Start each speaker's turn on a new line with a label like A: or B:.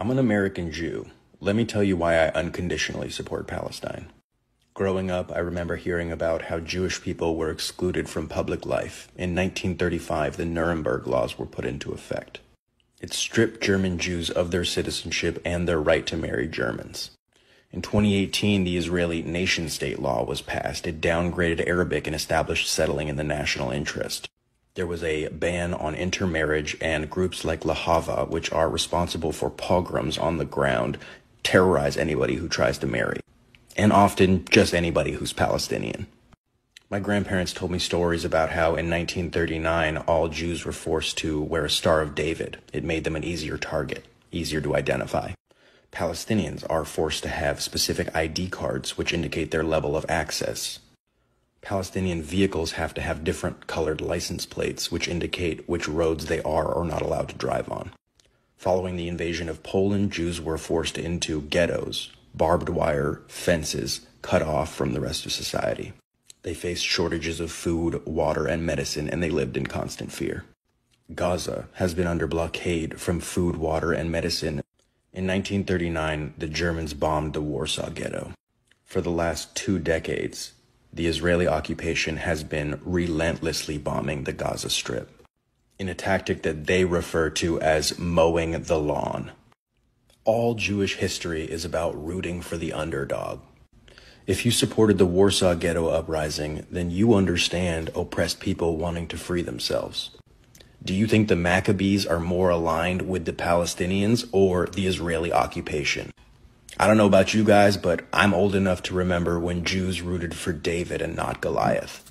A: I'm an American Jew. Let me tell you why I unconditionally support Palestine. Growing up, I remember hearing about how Jewish people were excluded from public life. In 1935, the Nuremberg laws were put into effect. It stripped German Jews of their citizenship and their right to marry Germans. In 2018, the Israeli nation state law was passed. It downgraded Arabic and established settling in the national interest. There was a ban on intermarriage, and groups like Lahava, which are responsible for pogroms on the ground, terrorize anybody who tries to marry, and often just anybody who's Palestinian. My grandparents told me stories about how in 1939 all Jews were forced to wear a Star of David. It made them an easier target, easier to identify. Palestinians are forced to have specific ID cards which indicate their level of access. Palestinian vehicles have to have different colored license plates, which indicate which roads they are or not allowed to drive on. Following the invasion of Poland, Jews were forced into ghettos, barbed wire, fences, cut off from the rest of society. They faced shortages of food, water, and medicine, and they lived in constant fear. Gaza has been under blockade from food, water, and medicine. In 1939, the Germans bombed the Warsaw Ghetto. For the last two decades, the Israeli occupation has been relentlessly bombing the Gaza Strip in a tactic that they refer to as mowing the lawn. All Jewish history is about rooting for the underdog. If you supported the Warsaw Ghetto Uprising, then you understand oppressed people wanting to free themselves. Do you think the Maccabees are more aligned with the Palestinians or the Israeli occupation? I don't know about you guys, but I'm old enough to remember when Jews rooted for David and not Goliath.